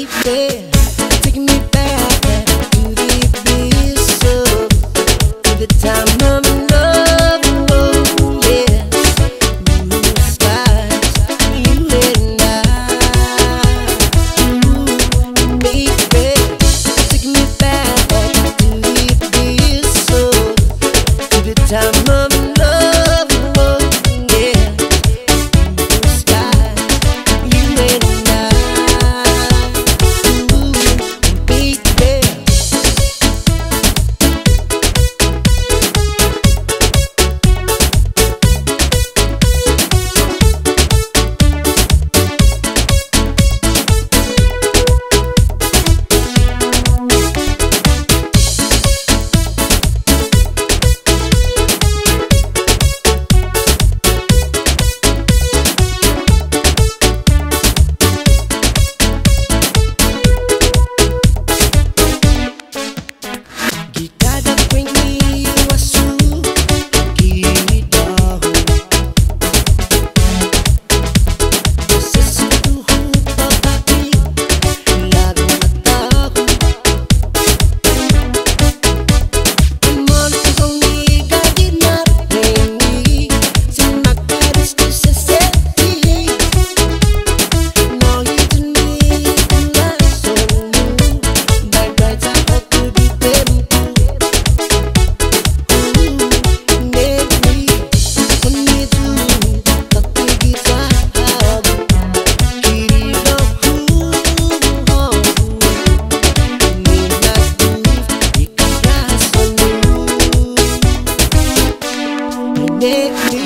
Yeah. day.